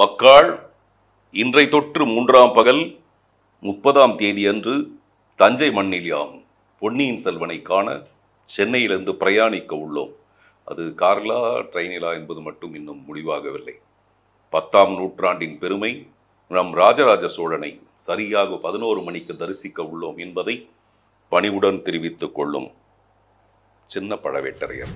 மக்காள் இன்றை தொற்று மூன்றாம் பகல் முப்பதாம் தேதி அன்று தஞ்சை மண்ணிலியாம் பொன்னியின் செல்வனை காண சென்னையிலிருந்து பிரயாணிக்க உள்ளோம். அது கார்லா ட்ரெயினிலா என்பது மட்டும் இன்னும் முடிவாகவில்லை. பத்தாம் நூற்றாண்டின் பெருமை நம் ராஜராஜ சோழனை சரியாக பதினோரு மணிக்கு தரிசிக்க உள்ளோம் என்பதை பணிவுடன் தெரிவித்துக் கொள்ளும் சின்ன பழவேட்டரையர்.